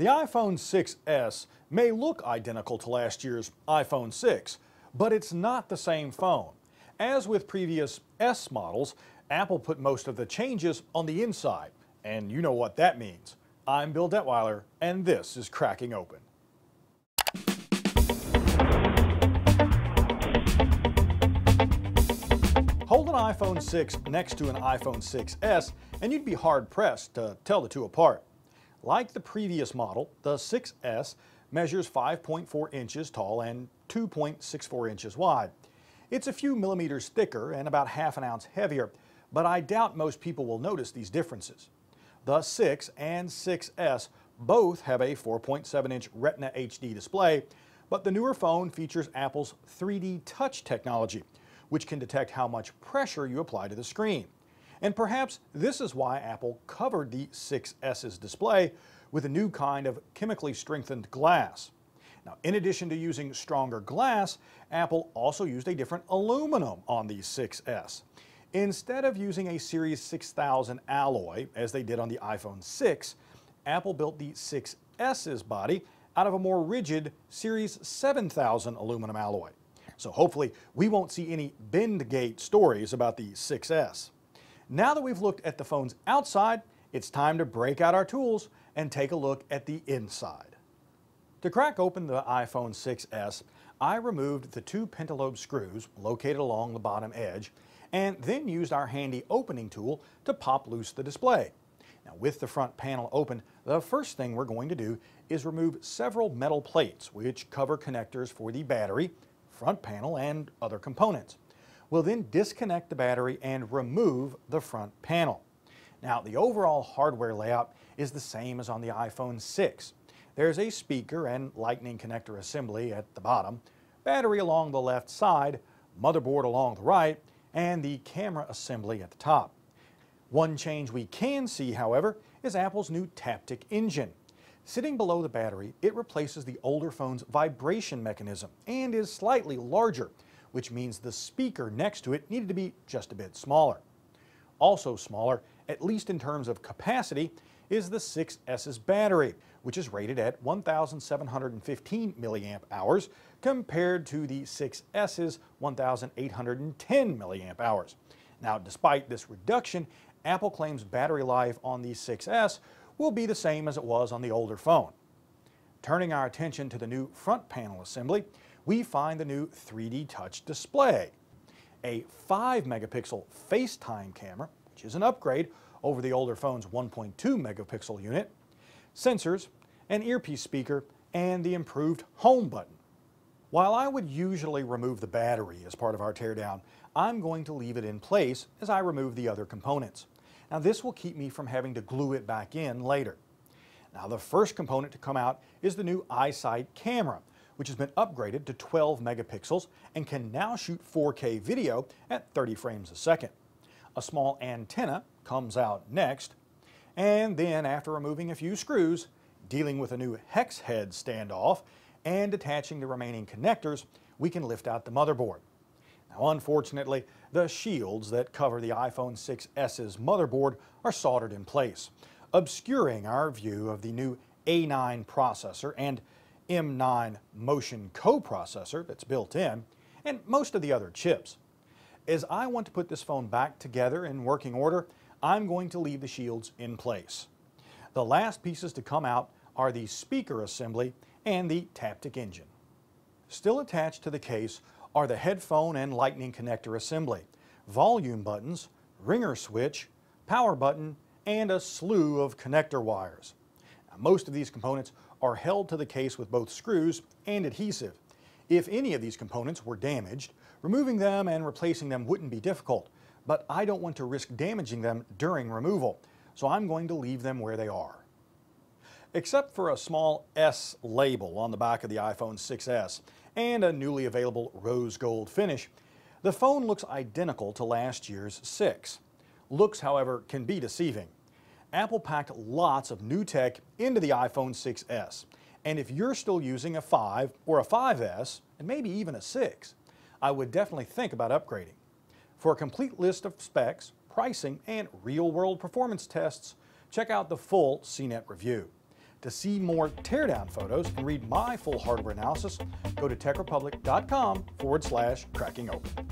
The iPhone 6s may look identical to last year's iPhone 6, but it's not the same phone. As with previous S models, Apple put most of the changes on the inside, and you know what that means. I'm Bill Detwiler, and this is Cracking Open. Hold an iPhone 6 next to an iPhone 6s, and you'd be hard-pressed to tell the two apart. Like the previous model, the 6S measures 5.4 inches tall and 2.64 inches wide. It's a few millimeters thicker and about half an ounce heavier, but I doubt most people will notice these differences. The 6 and 6S both have a 4.7 inch Retina HD display, but the newer phone features Apple's 3D Touch technology, which can detect how much pressure you apply to the screen. And perhaps this is why Apple covered the 6S's display with a new kind of chemically strengthened glass. Now, in addition to using stronger glass, Apple also used a different aluminum on the 6S. Instead of using a Series 6000 alloy, as they did on the iPhone 6, Apple built the 6S's body out of a more rigid Series 7000 aluminum alloy. So hopefully we won't see any Bendgate stories about the 6S. Now that we've looked at the phone's outside, it's time to break out our tools and take a look at the inside. To crack open the iPhone 6S, I removed the two pentalobe screws located along the bottom edge and then used our handy opening tool to pop loose the display. Now with the front panel open, the first thing we're going to do is remove several metal plates which cover connectors for the battery, front panel, and other components. We'll then disconnect the battery and remove the front panel. Now, the overall hardware layout is the same as on the iPhone 6. There's a speaker and lightning connector assembly at the bottom, battery along the left side, motherboard along the right, and the camera assembly at the top. One change we can see, however, is Apple's new Taptic engine. Sitting below the battery, it replaces the older phone's vibration mechanism and is slightly larger, which means the speaker next to it needed to be just a bit smaller. Also smaller, at least in terms of capacity, is the 6S's battery, which is rated at 1,715 milliamp hours compared to the 6S's 1,810 milliamp hours. Now, despite this reduction, Apple claims battery life on the 6S will be the same as it was on the older phone. Turning our attention to the new front panel assembly, we find the new 3D Touch display, a 5 megapixel FaceTime camera, which is an upgrade over the older phone's 1.2 megapixel unit, sensors, an earpiece speaker, and the improved home button. While I would usually remove the battery as part of our teardown, I'm going to leave it in place as I remove the other components. Now this will keep me from having to glue it back in later. Now the first component to come out is the new iSight camera, which has been upgraded to 12 megapixels and can now shoot 4K video at 30 frames a second. A small antenna comes out next, and then after removing a few screws, dealing with a new hex head standoff, and detaching the remaining connectors, we can lift out the motherboard. Now unfortunately, the shields that cover the iPhone 6s's motherboard are soldered in place, obscuring our view of the new A9 processor and M9 Motion coprocessor that's built in, and most of the other chips. As I want to put this phone back together in working order, I'm going to leave the shields in place. The last pieces to come out are the speaker assembly and the Taptic engine. Still attached to the case are the headphone and lightning connector assembly, volume buttons, ringer switch, power button, and a slew of connector wires. Most of these components are held to the case with both screws and adhesive. If any of these components were damaged, removing them and replacing them wouldn't be difficult, but I don't want to risk damaging them during removal, so I'm going to leave them where they are. Except for a small S label on the back of the iPhone 6s and a newly available rose gold finish, the phone looks identical to last year's 6. Looks, however, can be deceiving. Apple packed lots of new tech into the iPhone 6s. And if you're still using a 5 or a 5S, and maybe even a 6, I would definitely think about upgrading. For a complete list of specs, pricing, and real-world performance tests, check out the full CNET review. To see more teardown photos and read my full hardware analysis, go to techrepublic.com forward slash cracking open.